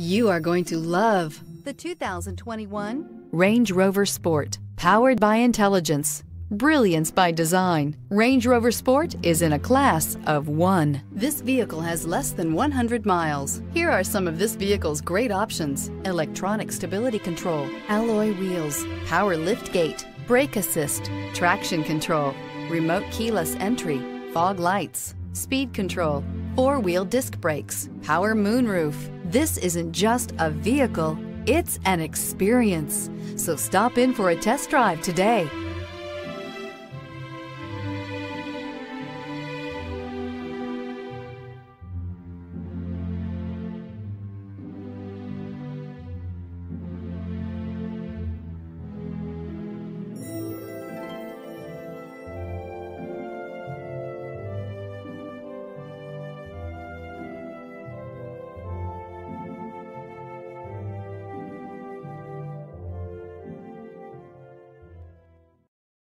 You are going to love the 2021 Range Rover Sport. Powered by intelligence, brilliance by design, Range Rover Sport is in a class of one. This vehicle has less than 100 miles. Here are some of this vehicle's great options. Electronic stability control, alloy wheels, power lift gate, brake assist, traction control, remote keyless entry, fog lights, speed control, four-wheel disc brakes, power moonroof. This isn't just a vehicle, it's an experience. So stop in for a test drive today.